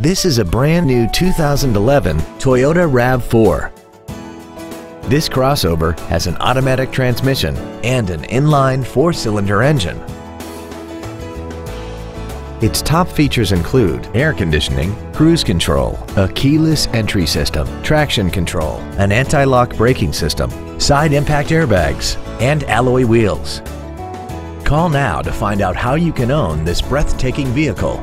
This is a brand new 2011 Toyota RAV4. This crossover has an automatic transmission and an inline four-cylinder engine. Its top features include air conditioning, cruise control, a keyless entry system, traction control, an anti-lock braking system, side impact airbags, and alloy wheels. Call now to find out how you can own this breathtaking vehicle.